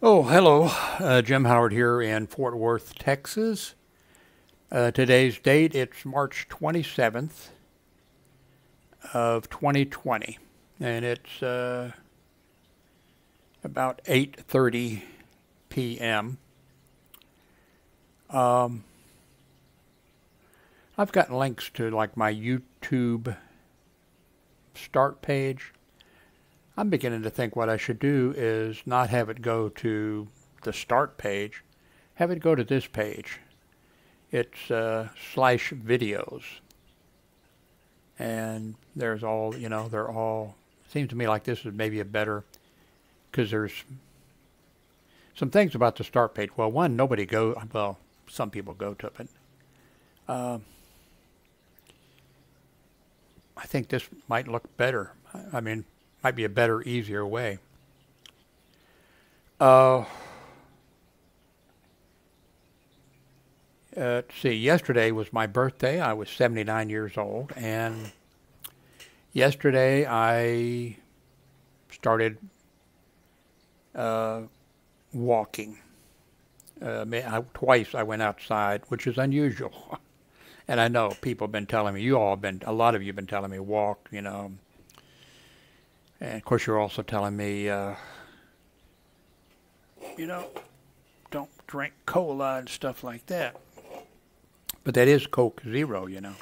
Oh, hello. Uh, Jim Howard here in Fort Worth, Texas. Uh, today's date, it's March 27th of 2020. And it's uh, about 8.30 p.m. Um, I've got links to like my YouTube start page I'm beginning to think what I should do is not have it go to the start page, have it go to this page. It's uh, slash videos. And there's all, you know, they're all, seems to me like this is maybe a better, because there's some things about the start page. Well, one, nobody go, well, some people go to it. Uh, I think this might look better. I mean, might be a better, easier way. Uh, uh, let's see, yesterday was my birthday. I was 79 years old, and yesterday I started uh, walking. Uh, I, twice I went outside, which is unusual. and I know people have been telling me, you all have been, a lot of you have been telling me, walk, you know, and of course, you're also telling me, uh, you know, don't drink cola and stuff like that. But that is Coke Zero, you know.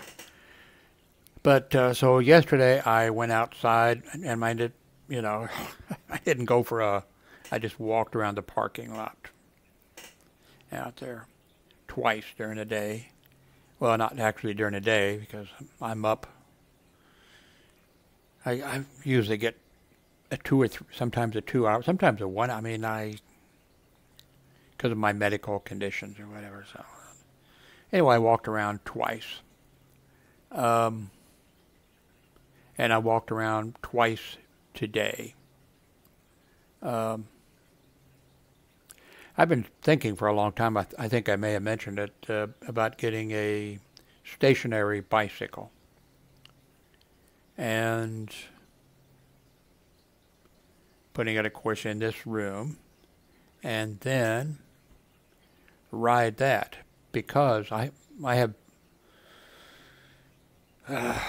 But uh, so yesterday I went outside and I did, you know, I didn't go for a, I just walked around the parking lot out there twice during the day. Well, not actually during the day because I'm up. I, I usually get a two or three, sometimes a two hour, sometimes a one. I mean, I because of my medical conditions or whatever. So anyway, I walked around twice, um, and I walked around twice today. Um, I've been thinking for a long time. I, th- I think I may have mentioned it uh, about getting a stationary bicycle, and putting it, of course, in this room, and then ride that because I I have uh,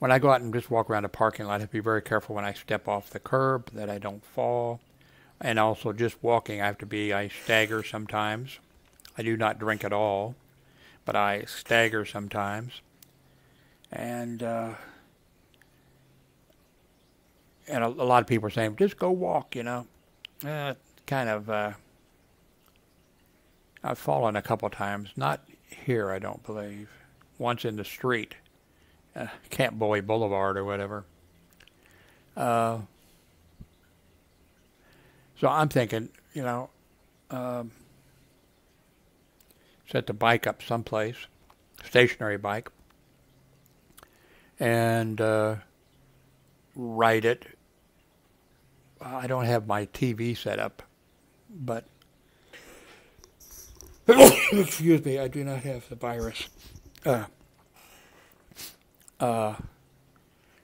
when I go out and just walk around a parking lot, I have to be very careful when I step off the curb that I don't fall, and also just walking, I have to be I stagger sometimes. I do not drink at all, but I stagger sometimes, and. Uh, and a, a, lot of people are saying, just go walk, you know. Uh, kind of, uh, I've fallen a couple times. Not here, I don't believe. Once in the street, uh, Camp Bowie Boulevard or whatever. Uh, so I'm thinking, you know, um, set the bike up someplace, stationary bike, and uh, ride it I don't have my TV set up, but excuse me, I do not have the virus. Uh, uh,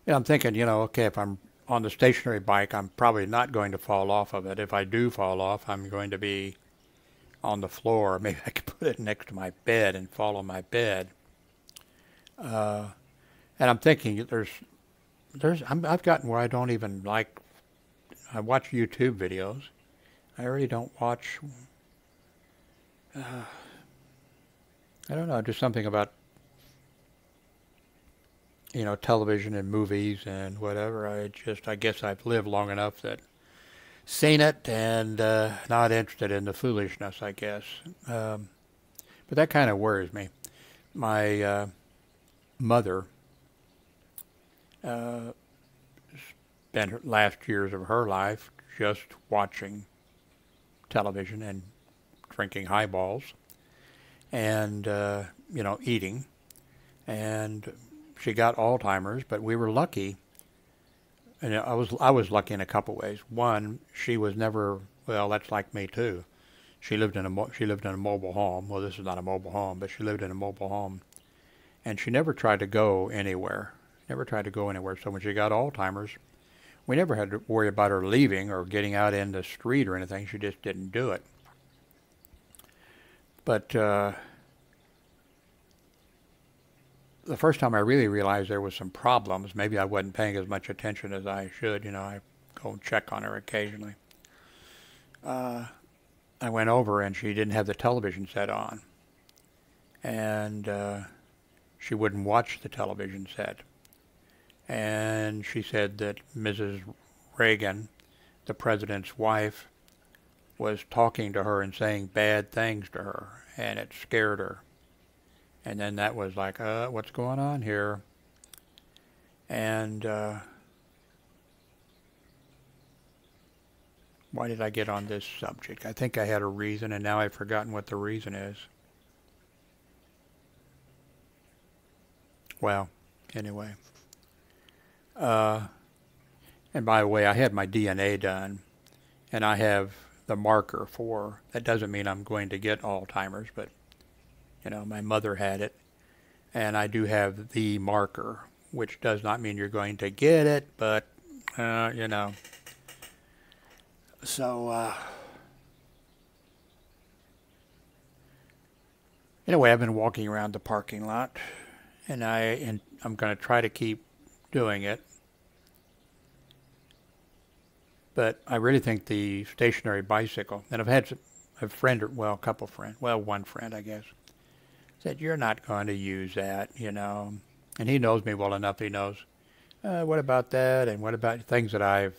and I'm thinking, you know, okay, if I'm on the stationary bike, I'm probably not going to fall off of it. If I do fall off, I'm going to be on the floor. Maybe I could put it next to my bed and fall on my bed. Uh, and I'm thinking, there's, there's, i have gotten where I don't even like I watch YouTube videos. I really don't watch. Uh, I don't know, just something about you know television and movies and whatever. I just I guess I've lived long enough that seen it and uh, not interested in the foolishness. I guess, um, but that kind of worries me. My uh, mother. Spent last years of her life just watching television and drinking highballs and uh, you know eating. And she got Alzheimer's but we were lucky. And I was I was lucky in a couple ways. One she was never well that's like me too. She lived in a she lived in a mobile home. Well this is not a mobile home but she lived in a mobile home. And she never tried to go anywhere never tried to go anywhere. So when she got Alzheimer's we never had to worry about her leaving or getting out in the street or anything. She just didn't do it. But uh, the first time I really realized there was some problems, maybe I wasn't paying as much attention as I should. You know, I go and check on her occasionally. Uh, I went over and she didn't have the television set on. And uh, she wouldn't watch the television set. And she said that Mrs. Reagan, the president's wife, was talking to her and saying bad things to her, and it scared her. And then that was like, uh, what's going on here? And uh, why did I get on this subject? I think I had a reason, and now I've forgotten what the reason is. Well, anyway. Uh, and by the way, I had my DNA done, and I have the marker for. That doesn't mean I'm going to get Alzheimer's, but you know, my mother had it, and I do have the marker, which does not mean you're going to get it, but uh, you know. So. Uh, anyway, I've been walking around the parking lot and I and I'm going to try to keep doing it. But I really think the stationary bicycle, and I've had a friend, well, a couple friends, well, one friend, I guess, said, You're not going to use that, you know. And he knows me well enough, he knows, uh, What about that? And what about things that I've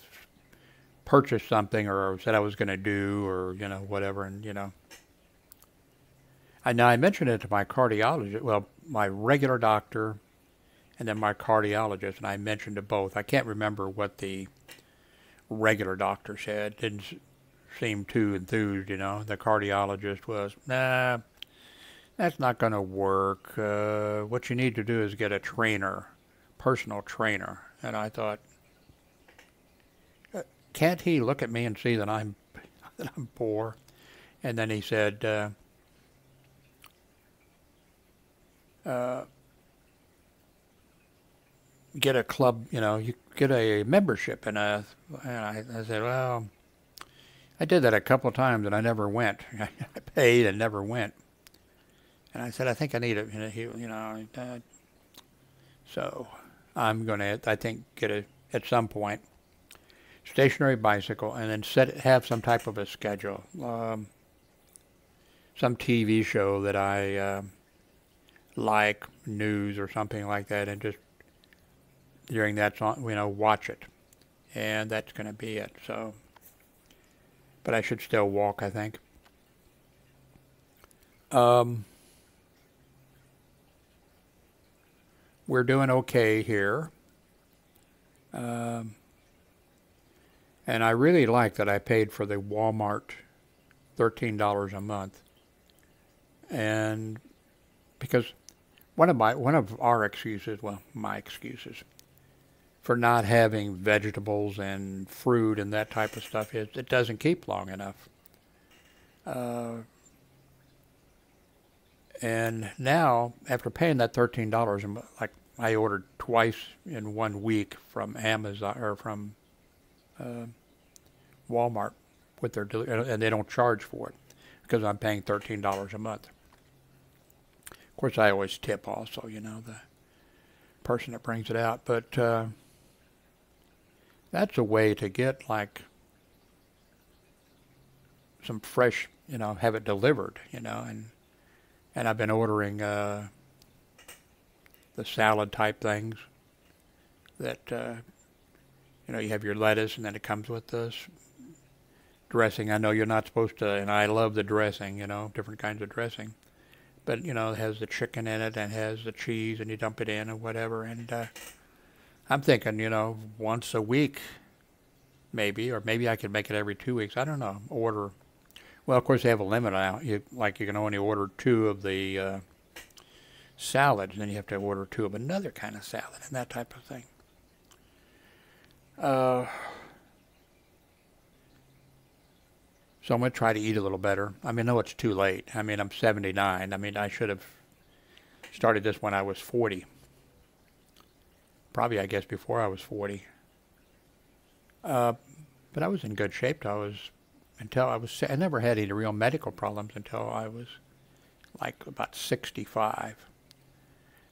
purchased something or said I was going to do or, you know, whatever. And, you know, I now I mentioned it to my cardiologist, well, my regular doctor, and then my cardiologist, and I mentioned to both. I can't remember what the regular doctor said. Didn't seem too enthused, you know. The cardiologist was, nah, that's not going to work. Uh, what you need to do is get a trainer, personal trainer. And I thought, uh, can't he look at me and see that I'm that I'm poor? And then he said, uh, uh, get a club, you know, you get a membership. And, uh, and I, I said, well, I did that a couple of times and I never went. I paid and never went. And I said, I think I need it. You know, uh, so I'm going to, I think, get a at some point stationary bicycle and then set have some type of a schedule, um, some TV show that I. Uh, like news or something like that and just during that song, you know, watch it. And that's going to be it. So, but I should still walk, I think. Um, we're doing okay here. Um, and I really like that I paid for the Walmart $13 a month. And because one of my one of our excuses, well, my excuses for not having vegetables and fruit and that type of stuff is it doesn't keep long enough. Uh, and now, after paying that thirteen dollars, like I ordered twice in one week from Amazon or from uh, Walmart with their and they don't charge for it because I'm paying thirteen dollars a month Of course, I always tip also, you know, the person that brings it out. But uh, that's a way to get like some fresh, you know, have it delivered, you know, and and I've been ordering uh, the salad type things that uh, you know you have your lettuce and then it comes with this dressing. I know you're not supposed to, and I love the dressing, you know, different kinds of dressing but you know, it has the chicken in it and has the cheese, and you dump it in or whatever. And uh, I'm thinking, you know, once a week, maybe, or maybe I could make it every two weeks. I don't know. Order. Well, of course, they have a limit now. You, like you can only order two of the uh, salads, and then you have to order two of another kind of salad and that type of thing. Uh, So I'm going to try to eat a little better. I mean, I know it's too late. I mean, I'm 79. I mean, I should have started this when I was 40. Probably, I guess, before I was 40. Uh, but I was in good shape I was until I was. I never had any real medical problems until I was like about 65.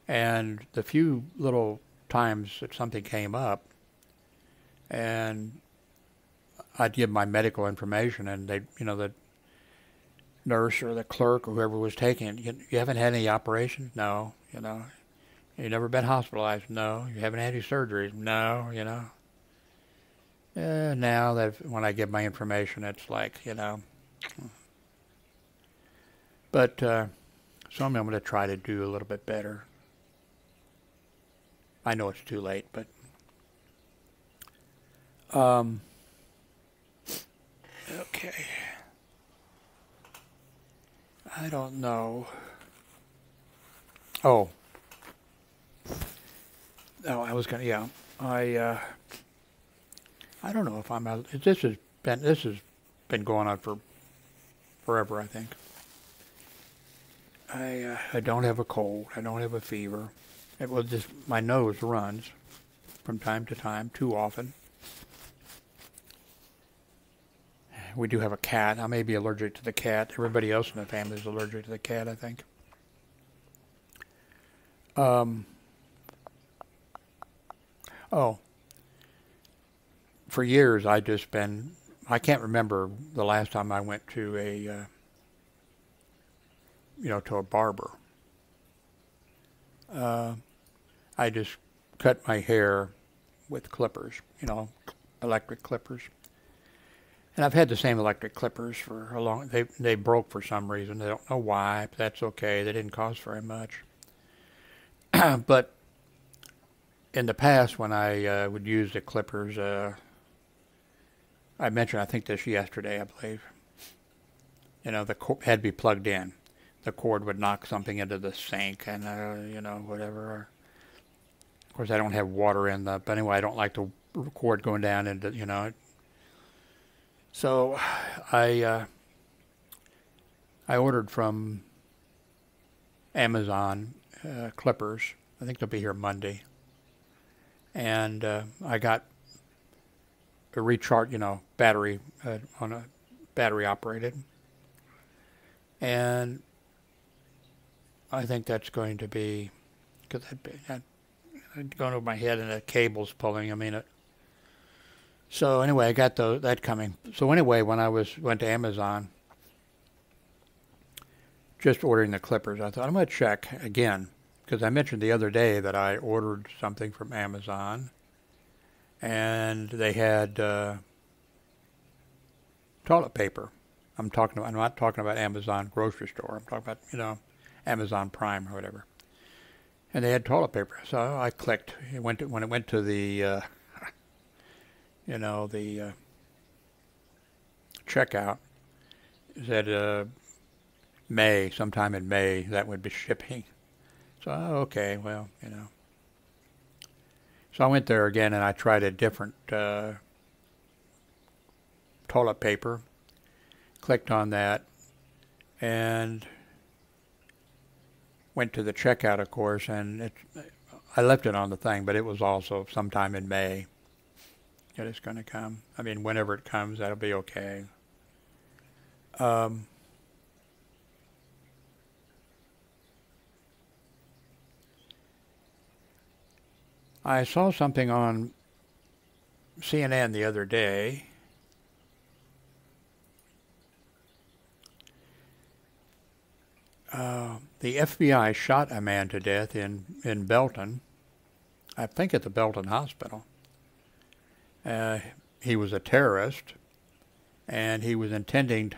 And the few little times that something came up, and I'd give my medical information, and they, you know, the nurse or the clerk or whoever was taking it, you, you haven't had any operations? No, you know. You never been hospitalized? No. You haven't had any surgeries? No, you know. Uh, now that when I give my information, it's like, you know. But uh, so I'm going to try to do a little bit better. I know it's too late, but um, okay. I don't know. Oh. Oh, I was gonna. Yeah, I. Uh, I don't know if I'm. A, this has been. This has been going on for forever. I think. I. Uh, I don't have a cold. I don't have a fever. It was just my nose runs from time to time, too often. We do have a cat. I may be allergic to the cat. Everybody else in the family is allergic to the cat, I think. Um, oh, for years I just been. I can't remember the last time I went to a, uh, you know, to a barber. Uh, I just cut my hair with clippers, you know, electric clippers. And I've had the same electric clippers for a long. They they broke for some reason. They don't know why. But that's okay. They didn't cost very much. but in the past, when I uh, would use the clippers, uh, I mentioned I think this yesterday, I believe. You know, the cord had to be plugged in. The cord would knock something into the sink, and uh, you know whatever Of course, I don't have water in the, but anyway, I don't like the cord going down into, you know. So I, uh, I ordered from Amazon uh, clippers. I think they'll be here Monday. And uh, I got a recharge, you know, battery uh, on a battery operated. And I think that's going to be, because that, going over my head and the cable's pulling. I mean it. So anyway, I got the, that coming. So anyway, when I was went to Amazon, just ordering the clippers, I thought I'm to check again because I mentioned the other day that I ordered something from Amazon, and they had uh, toilet paper. I'm talking. About, I'm not talking about Amazon grocery store. I'm talking about you know Amazon Prime or whatever and they had toilet paper. So I clicked. It went to, when it went to the, uh, you know, the uh, checkout. It said uh, May, sometime in May, that would be shipping. So oh, okay, well, you know. So I went there again and I tried a different uh, toilet paper. Clicked on that, and went to the checkout, of course, and it, I left it on the thing, but it was also sometime in May that it's going to come. I mean, whenever it comes, that'll be okay. Um, I saw something on CNN the other day Uh, the FBI shot a man to death in, in Belton, I think at the Belton Hospital. Uh, he was a terrorist, and he was intending. To,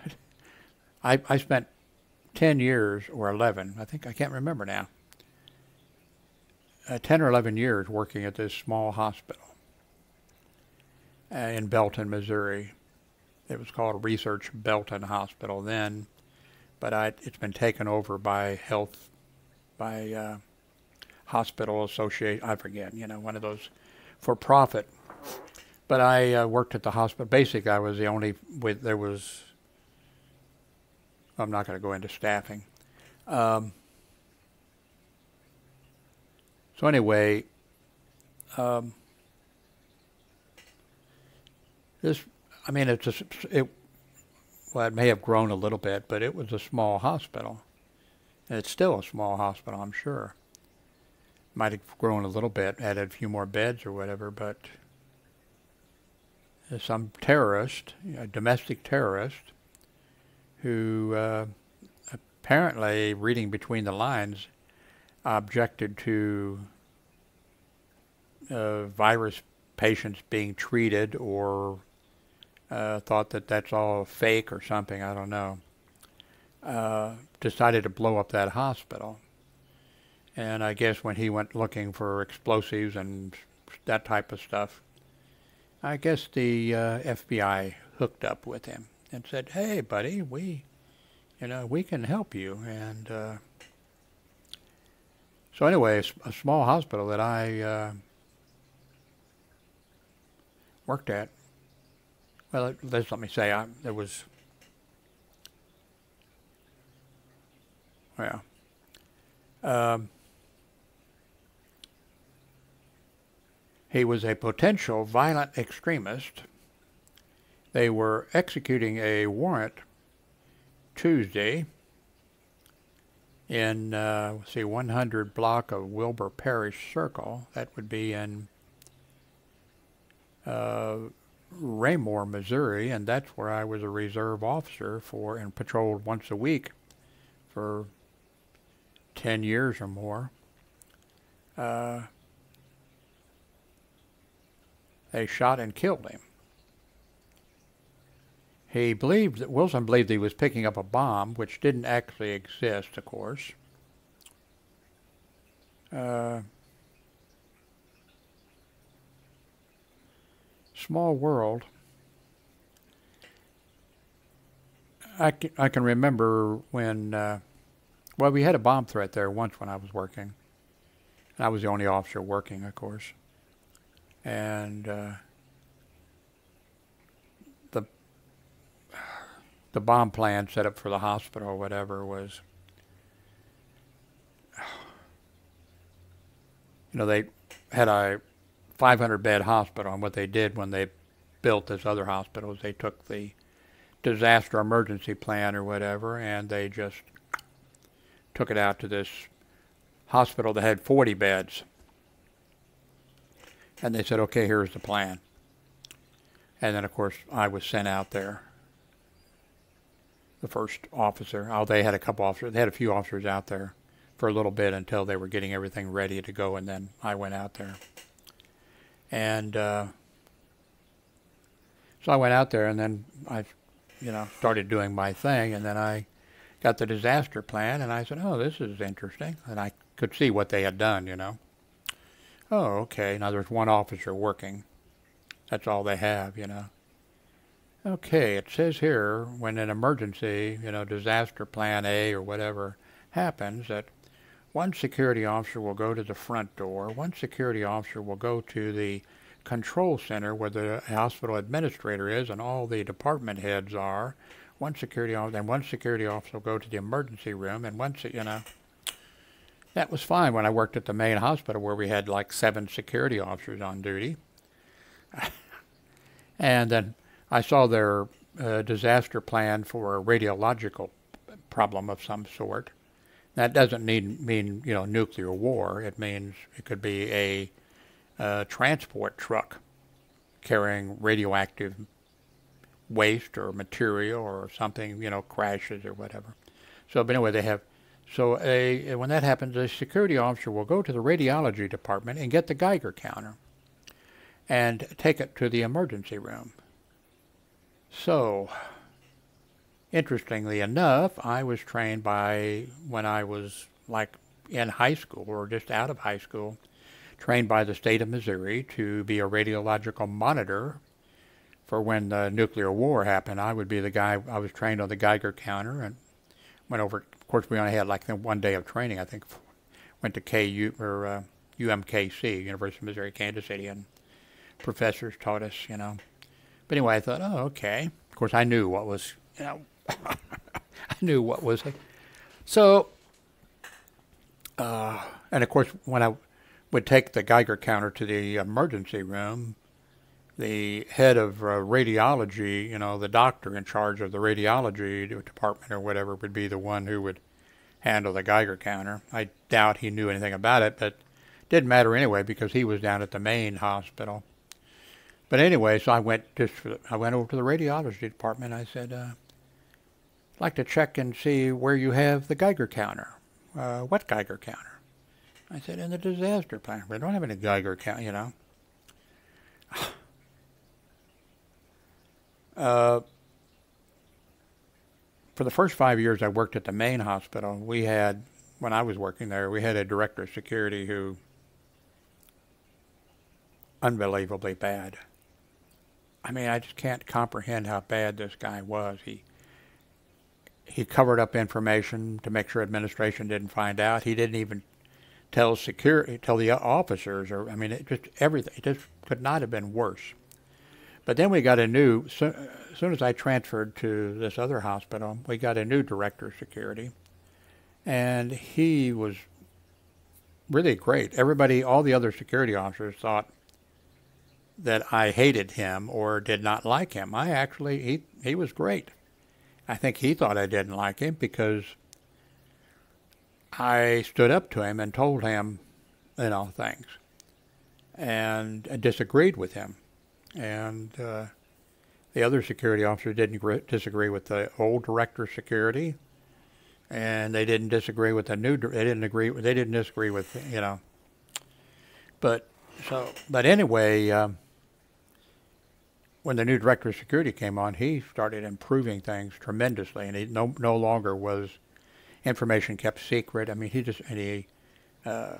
I, I spent 10 years or 11, I think, I can't remember now, uh, 10 or 11 years working at this small hospital uh, in Belton, Missouri. It was called Research Belton Hospital then but I, it's been taken over by health, by uh, hospital association. I forget, you know, one of those for profit. But I uh, worked at the hospital. Basically, I was the only with there was. I'm not going to go into staffing. Um, so anyway, um, this, I mean, it's a, it, well, it may have grown a little bit, but it was a small hospital. And it's still a small hospital, I'm sure. Might have grown a little bit, added a few more beds or whatever, but some terrorist, a domestic terrorist, who uh, apparently, reading between the lines, objected to uh, virus patients being treated or uh, thought that that's all fake or something, I don't know, uh, decided to blow up that hospital. And I guess when he went looking for explosives and that type of stuff, I guess the uh, FBI hooked up with him and said, "Hey, buddy, we, you know, we can help you." And uh, so anyway, a small hospital that I uh, worked at. Well, let's let me say, I, there was. Well, um, He was a potential violent extremist. They were executing a warrant Tuesday in, uh, see, 100 block of Wilbur Parish Circle. That would be in uh, Raymore, Missouri, and that's where I was a reserve officer for and patrolled once a week for 10 years or more. Uh, they shot and killed him. He believed that Wilson believed he was picking up a bomb, which didn't actually exist, of course. Uh, small world. I can, I can remember when, uh, well, we had a bomb threat there once when I was working. I was the only officer working, of course and uh, the bomb plan set up for the hospital or whatever was you know they had a 500 bed hospital and what they did when they built this other hospital is they took the disaster emergency plan or whatever and they just took it out to this hospital that had 40 beds and they said, okay, here's the plan. And then, of course, I was sent out there. The first officer. Oh, they had a couple officers. They had a few officers out there for a little bit until they were getting everything ready to go, and then I went out there. And uh, so I went out there, and then I, you know, started doing my thing, and then I got the disaster plan, and I said, oh, this is interesting, and I could see what they had done, you know. Oh, okay. Now there's one officer working. That's all they have, you know. Okay, it says here when an emergency, you know, disaster plan A or whatever happens, that one security officer will go to the front door, one security officer will go to the control center where the hospital administrator is and all the department heads are. One security officer, and one security officer will go to the emergency room, and once, you know, that was fine when I worked at the main hospital where we had like seven security officers on duty. and then I saw their uh, disaster plan for a radiological problem of some sort. That doesn't need, mean, you know, nuclear war. It means it could be a transport truck carrying radioactive waste or material or something, you know, crashes or whatever. So, but anyway, they have so a, when that happens, a security officer will go to the radiology department and get the Geiger counter and take it to the emergency room. So, interestingly enough, I was trained by, when I was like in high school or just out of high school, trained by the state of Missouri to be a radiological monitor for when the nuclear war happened. I would be the guy, I was trained on the Geiger counter and went over of course, we only had like one day of training. I think went to KU or uh, UMKC, University of Missouri Kansas City, and professors taught us, you know. But anyway, I thought, oh, okay. Of course, I knew what was, you know, I knew what was. So, uh, and of course, when I would take the Geiger counter to the emergency room, the head of uh, radiology, you know, the doctor in charge of the radiology department or whatever would be the one who would handle the Geiger counter. I doubt he knew anything about it, but it didn't matter anyway because he was down at the main hospital. But anyway, so I went just for, I went over to the radiology department. I said, uh, "I'd like to check and see where you have the Geiger counter. Uh, what Geiger counter?" I said, "In the disaster plan. We don't have any Geiger count, you know." Uh, for the first five years I worked at the main hospital, we had, when I was working there, we had a director of security who, unbelievably bad. I mean, I just can't comprehend how bad this guy was. He he covered up information to make sure administration didn't find out. He didn't even tell security, tell the officers, or I mean, it just everything. It just could not have been worse. But then we got a new, so, as soon as I transferred to this other hospital, we got a new director of security. And he was really great. Everybody, all the other security officers thought that I hated him or did not like him. I actually, he, he was great. I think he thought I didn't like him because I stood up to him and told him, you know, things and disagreed with him and uh, the other security officers didn't disagree with the old director of security, and they didn't disagree with the new. They didn't agree. They didn't disagree with you know. But so, but anyway, um, when the new director of security came on, he started improving things tremendously, and he no no longer was information kept secret. I mean, he just and he uh,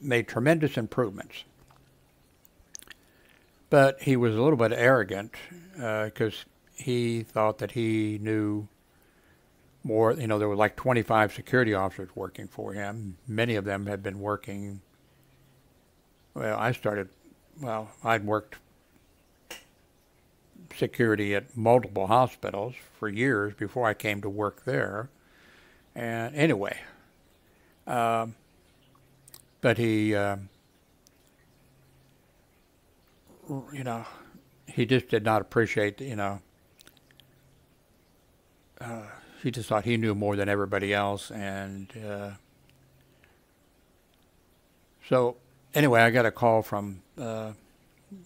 made tremendous improvements but he was a little bit arrogant because uh, he thought that he knew more. You know, there were like 25 security officers working for him. Many of them had been working. Well, I started. Well, I'd worked security at multiple hospitals for years before I came to work there. And anyway, um, but he. Uh, you know, he just did not appreciate, you know, uh, he just thought he knew more than everybody else. And uh, so, anyway, I got a call from uh,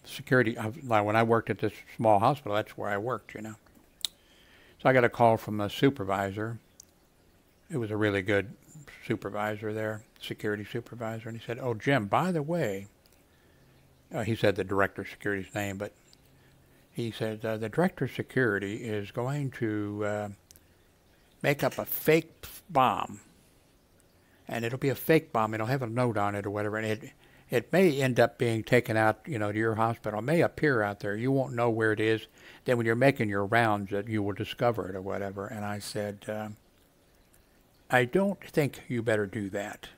security. Like when I worked at this small hospital, that's where I worked, you know. So I got a call from a supervisor. It was a really good supervisor there, security supervisor. And he said, Oh, Jim, by the way, uh, he said the director of security's name, but he said uh, the director of security is going to uh, make up a fake bomb, and it'll be a fake bomb. It'll have a note on it or whatever, and it it may end up being taken out, you know, to your hospital. It may appear out there. You won't know where it is. Then when you're making your rounds, that you will discover it or whatever. And I said, uh, I don't think you better do that.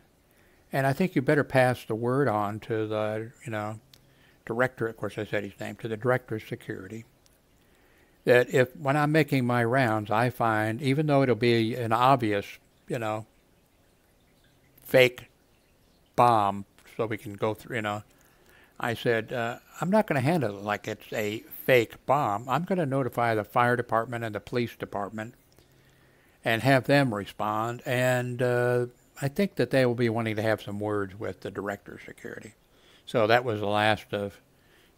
And I think you better pass the word on to the, you know, director, of course I said his name, to the director of security, that if when I'm making my rounds, I find, even though it'll be an obvious, you know, fake bomb, so we can go through, you know, I said, uh, I'm not going to handle it like it's a fake bomb. I'm going to notify the fire department and the police department and have them respond. And uh, I think that they will be wanting to have some words with the director of security. So that was the last of.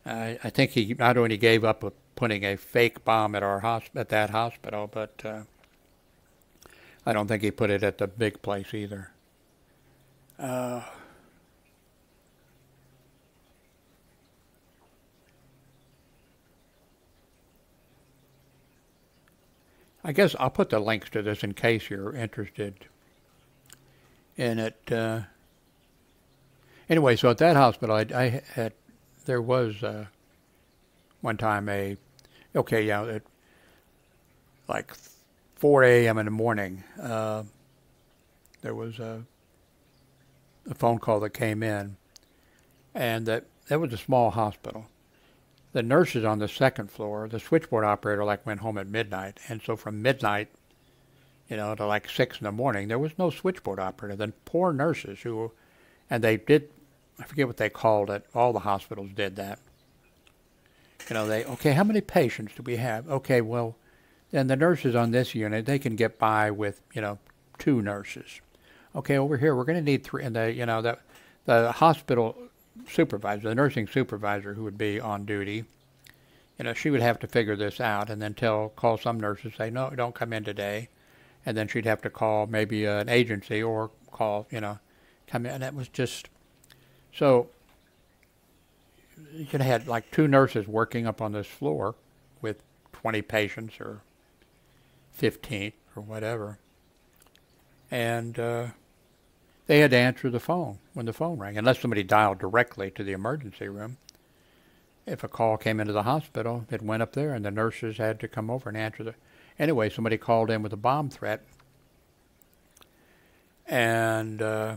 I think he not only gave up putting a fake bomb at our hosp- at that hospital, but uh, I don't think he put it at the big place either. Uh, I guess I'll put the links to this in case you're interested in it. Uh, anyway, so at that hospital, I, I had there was uh, one time a okay, yeah, at like 4 a.m. in the morning, uh, there was a, a phone call that came in, and that that was a small hospital. The nurses on the second floor, the switchboard operator, like went home at midnight, and so from midnight, you know, to like six in the morning, there was no switchboard operator. Then poor nurses who, and they did I forget what they called it. All the hospitals did that. you know, they okay. How many patients do we have? Okay, well, then the nurses on this unit they can get by with you know two nurses. Okay, over here we're going to need three, and the you know the the hospital supervisor, the nursing supervisor who would be on duty, you know, she would have to figure this out and then tell call some nurses say no, don't come in today, and then she'd have to call maybe an agency or call you know, come in. And that was just so. You could have had like two nurses working up on this floor with 20 patients or 15 or whatever. And uh, they had to answer the phone when the phone rang, unless somebody dialed directly to the emergency room. If a call came into the hospital, it went up there, and the nurses had to come over and answer the. Anyway, somebody called in with a bomb threat, and uh,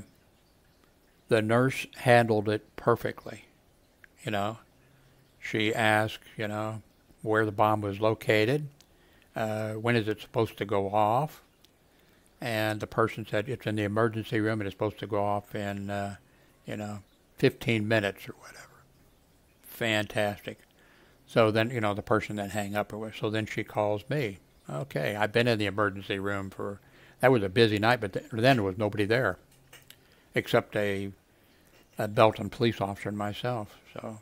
the nurse handled it perfectly. You know, she asked, you know, where the bomb was located, uh, when is it supposed to go off, and the person said it's in the emergency room and it's supposed to go off in, uh, you know, 15 minutes or whatever. Fantastic. So then, you know, the person then hang up or whatever. So then she calls me. Okay, I've been in the emergency room for, that was a busy night, but th- then there was nobody there except a, a Belton police officer and myself. So,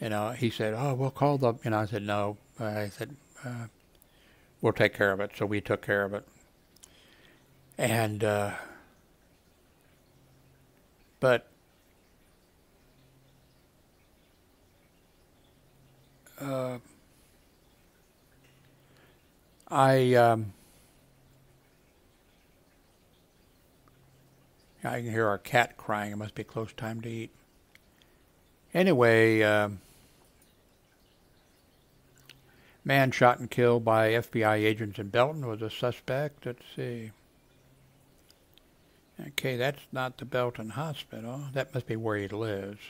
you know, he said, oh, we'll call the, you know, I said, no. I said, uh, we'll take care of it. So we took care of it. And, uh, but, uh, I, um, I can hear our cat crying. It must be close time to eat. Anyway, um, man shot and killed by FBI agents in Belton was a suspect. Let's see. Okay, that's not the Belton Hospital. That must be where he lives.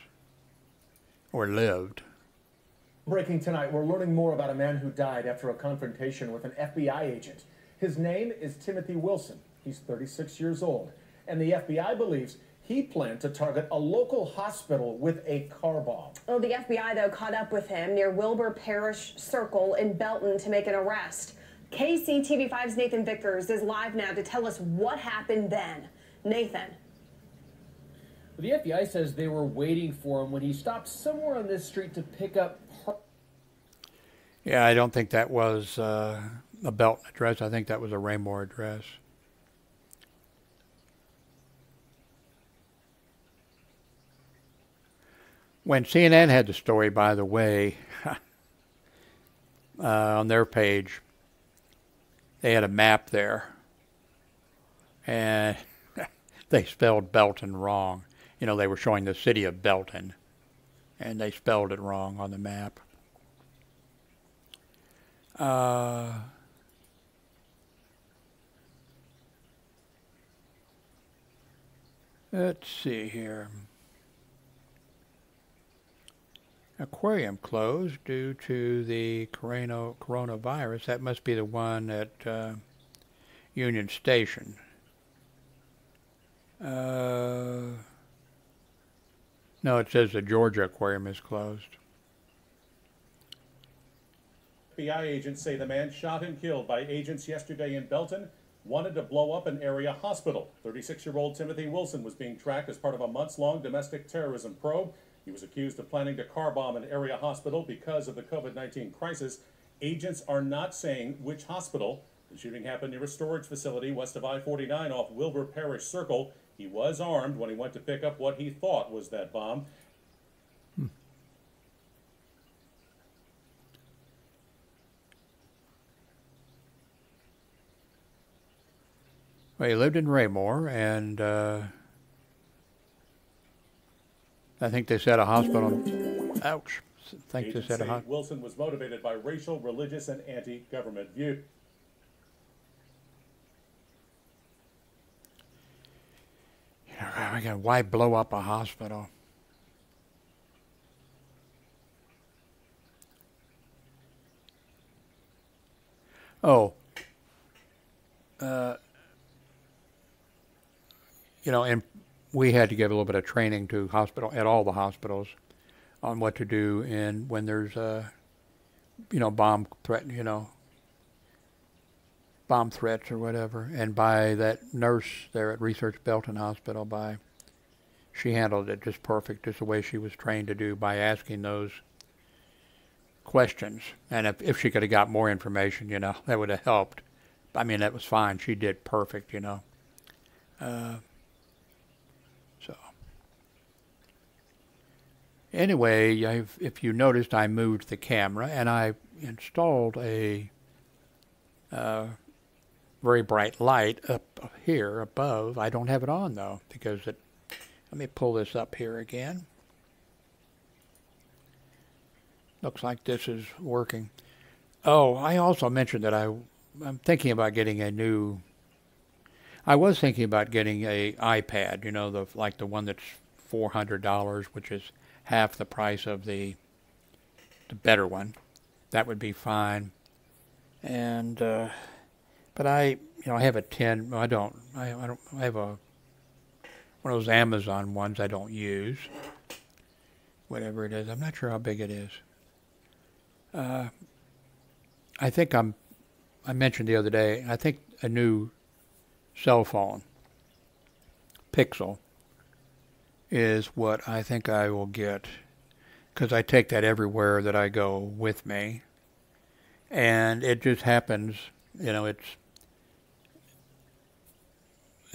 Or lived. Breaking tonight, we're learning more about a man who died after a confrontation with an FBI agent. His name is Timothy Wilson. He's 36 years old. And the FBI believes he planned to target a local hospital with a car bomb. Well, the FBI, though, caught up with him near Wilbur Parish Circle in Belton to make an arrest. KCTV5's Nathan Vickers is live now to tell us what happened then. Nathan. The FBI says they were waiting for him when he stopped somewhere on this street to pick up. Yeah, I don't think that was uh, a Belton address. I think that was a Raymore address. When CNN had the story, by the way, uh, on their page, they had a map there. And they spelled Belton wrong. You know, they were showing the city of Belton, and they spelled it wrong on the map. Uh, let's see here. Aquarium closed due to the corona, coronavirus. That must be the one at uh, Union Station. Uh, no, it says the Georgia Aquarium is closed. FBI agents say the man shot and killed by agents yesterday in Belton wanted to blow up an area hospital. 36 year old Timothy Wilson was being tracked as part of a months long domestic terrorism probe. He was accused of planning to car bomb an area hospital because of the COVID 19 crisis. Agents are not saying which hospital. The shooting happened near a storage facility west of I 49 off Wilbur Parish Circle. He was armed when he went to pick up what he thought was that bomb. Hmm. Well, he lived in Raymore, and uh, I think they said a hospital. Ouch! I think they said a hospital. Wilson was motivated by racial, religious, and anti-government views. Again, why blow up a hospital? Oh, uh, you know, and we had to give a little bit of training to hospital at all the hospitals on what to do and when there's a, you know, bomb threat, you know, bomb threats or whatever. And by that nurse there at Research Belton Hospital, by she handled it just perfect, just the way she was trained to do by asking those questions. And if, if she could have got more information, you know, that would have helped. I mean, that was fine. She did perfect, you know. Uh, so, anyway, I've, if you noticed, I moved the camera and I installed a uh, very bright light up here above. I don't have it on though because it. Let me pull this up here again. Looks like this is working. Oh, I also mentioned that I, I'm thinking about getting a new. I was thinking about getting a iPad, you know, the like the one that's four hundred dollars, which is half the price of the the better one. That would be fine. And uh, but I, you know, I have a ten. I don't. I, I don't. I have a one of those Amazon ones I don't use. Whatever it is, I'm not sure how big it is. Uh, I think I'm. I mentioned the other day. I think a new cell phone, Pixel, is what I think I will get, because I take that everywhere that I go with me, and it just happens. You know, it's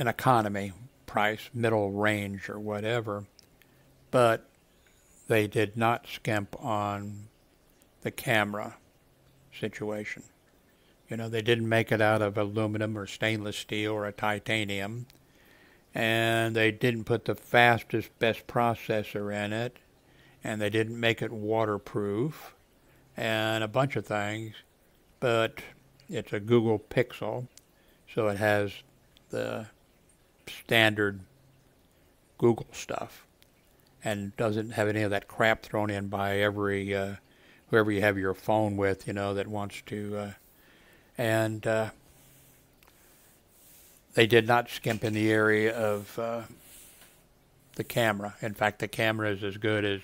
an economy price, middle range, or whatever, but they did not skimp on the camera situation. You know, they didn't make it out of aluminum or stainless steel or a titanium. And they didn't put the fastest, best processor in it. And they didn't make it waterproof. And a bunch of things. But it's a Google Pixel. So it has the standard Google stuff. And doesn't have any of that crap thrown in by every. Uh, whoever you have your phone with, you know, that wants to. Uh, and uh, they did not skimp in the area of uh, the camera. In fact, the camera is as good as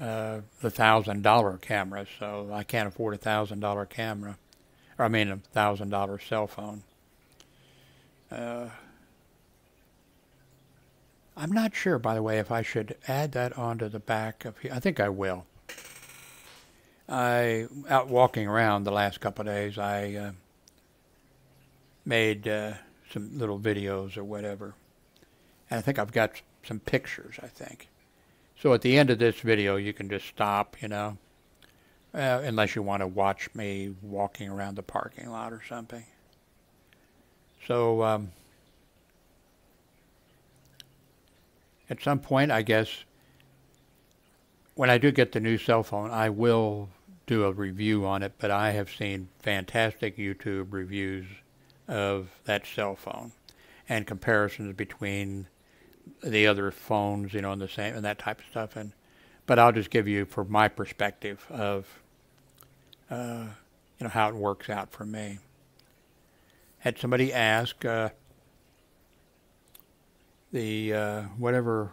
uh, the thousand dollar camera, so I can't afford a thousand dollar camera, or I mean a thousand dollar cell phone. I'm not sure, by the way, if I should add that onto the back of here. I think I will. I out walking around the last couple days. I uh, made uh, some little videos or whatever, and I think I've got some pictures. I think so. At the end of this video, you can just stop. You know, uh, unless you want to watch me walking around the parking lot or something. So um, at some point, I guess when I do get the new cell phone, I will do a review on it, but I have seen fantastic YouTube reviews of that cell phone and comparisons between the other phones, you know, and the same and that type of stuff. And but I'll just give you from my perspective of uh, you know how it works out for me. Had somebody ask uh, the uh, whatever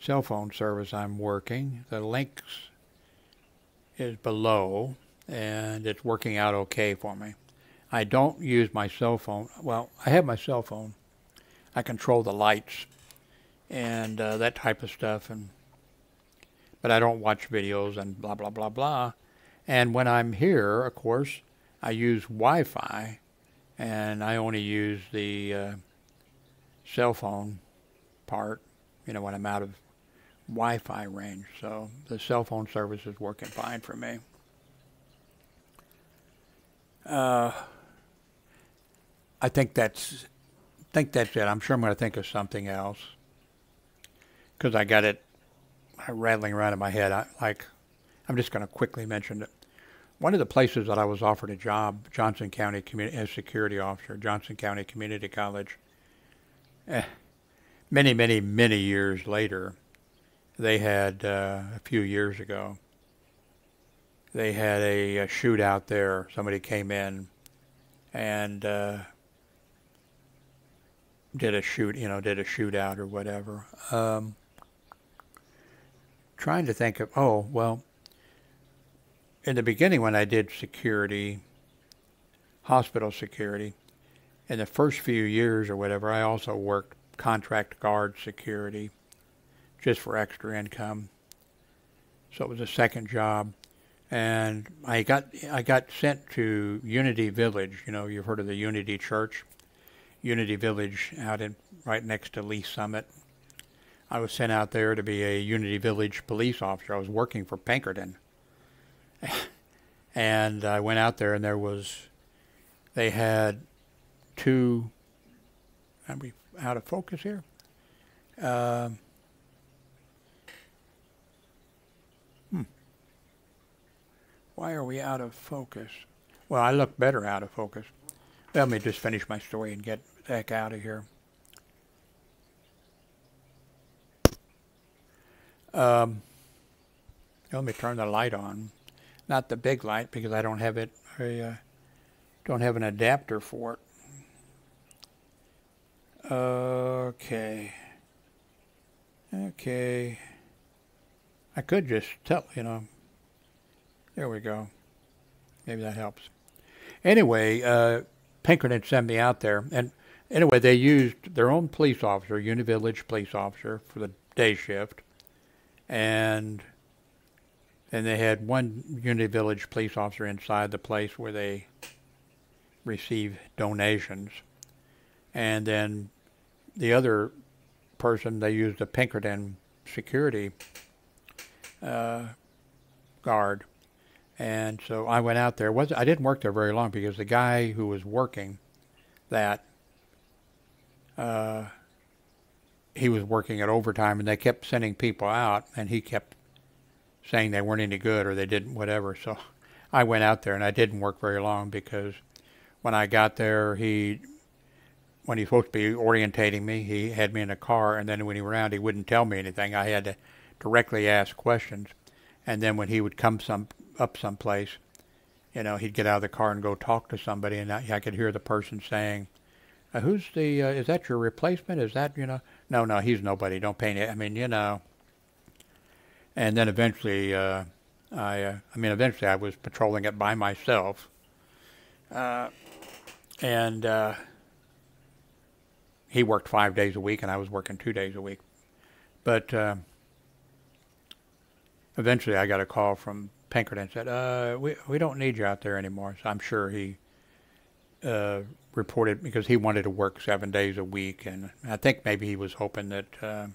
cell phone service I'm working. The links is below and it's working out okay for me. I don't use my cell phone. Well, I have my cell phone. I control the lights and uh, that type of stuff and but I don't watch videos and blah blah blah blah. And when I'm here, of course, I use Wi-Fi and I only use the uh, cell phone part, you know, when I'm out of Wi-Fi range, so the cell phone service is working fine for me. Uh, I think that's think that's it. I'm sure I'm going to think of something else because I got it rattling around in my head. I, like, I'm just going to quickly mention it. One of the places that I was offered a job, Johnson County Community as security officer, Johnson County Community College. Eh, many, many, many years later, they had uh, a few years ago. They had a, a, shootout there. Somebody came in and uh, did a shoot, you know, did a shootout or whatever. Um, trying to think of, oh, well, in the beginning when I did security, hospital security, in the first few years or whatever, I also worked contract guard security just for extra income. So it was a second job. And I got I got sent to Unity Village. You know, you've heard of the Unity Church, Unity Village out in right next to Lee's Summit. I was sent out there to be a Unity Village police officer. I was working for Pinkerton, and I went out there, and there was they had two. Are we out of focus here? Uh, hmm. Why are we out of focus? Well, I look better out of focus. Let me just finish my story and get the heck out of here. Um, let me turn the light on. Not the big light because I don't have it. I uh, don't have an adapter for it. Okay. Okay. I could just tell, you know. There we go. Maybe that helps. Anyway, uh, Pinkerton sent me out there. And anyway, they used their own police officer, Univillage police officer, for the day shift. And and they had one Univillage police officer inside the place where they receive donations. And then the other person, they used a Pinkerton security uh, guard. And so I went out there. Was I didn't work there very long because the guy who was working that uh, he was working at overtime, and they kept sending people out, and he kept saying they weren't any good or they didn't whatever. So I went out there, and I didn't work very long because when I got there, he when he's supposed to be orientating me, he had me in a car, and then when he went around, he wouldn't tell me anything. I had to directly ask questions, and then when he would come some up someplace, you know, he'd get out of the car and go talk to somebody, and I, I could hear the person saying, uh, "Who's the? Uh, is that your replacement? Is that you know? No, no, he's nobody. Don't pay it. I mean, you know." And then eventually, uh, I, uh, I mean, eventually, I was patrolling it by myself, uh, and uh, he worked five days a week and I was working two days a week. But uh, eventually I got a call from Pinkerton and said, uh, we, we don't need you out there anymore. So I'm sure he uh, reported because he wanted to work seven days a week. And I think maybe he was hoping that uh,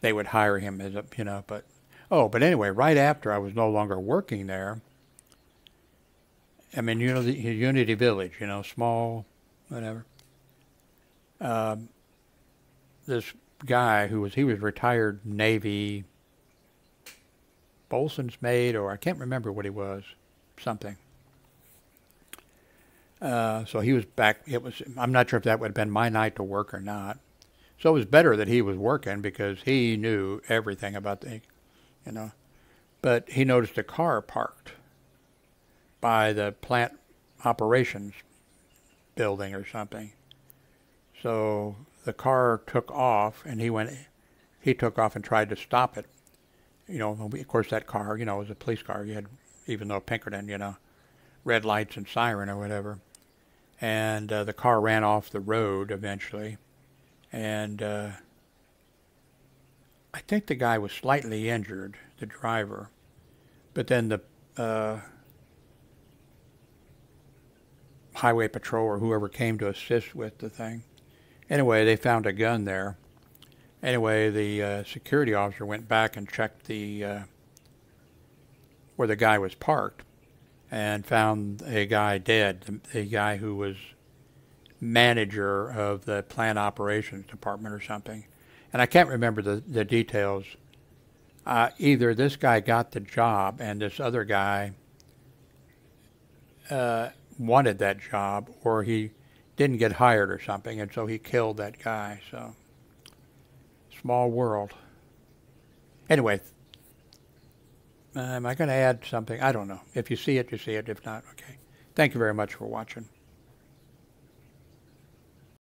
they would hire him as a, you know, but, oh, but anyway, right after I was no longer working there, I mean, you know, the Unity Village, you know, small, whatever um, this guy who was he was retired Navy bosun's mate, or I can't remember what he was, something. Uh, so he was back. It was. I'm not sure if that would have been my night to work or not. So it was better that he was working because he knew everything about the, you know. But he noticed a car parked by the plant operations building or something. So the car took off, and he went. He took off and tried to stop it. You know, of course, that car, you know, was a police car. You had, even though Pinkerton, you know, red lights and siren or whatever. And uh, the car ran off the road eventually, and uh, I think the guy was slightly injured, the driver, but then the uh, highway patrol or whoever came to assist with the thing Anyway, they found a gun there. Anyway, the uh, security officer went back and checked the uh, where the guy was parked, and found a guy dead. a guy who was manager of the plant operations department or something. And I can't remember the, the details. Uh, either this guy got the job and this other guy uh, wanted that job, or he didn't get hired or something, and so he killed that guy. So, small world. Anyway, am I going to add something? I don't know. If you see it, you see it. If not, okay. Thank you very much for watching.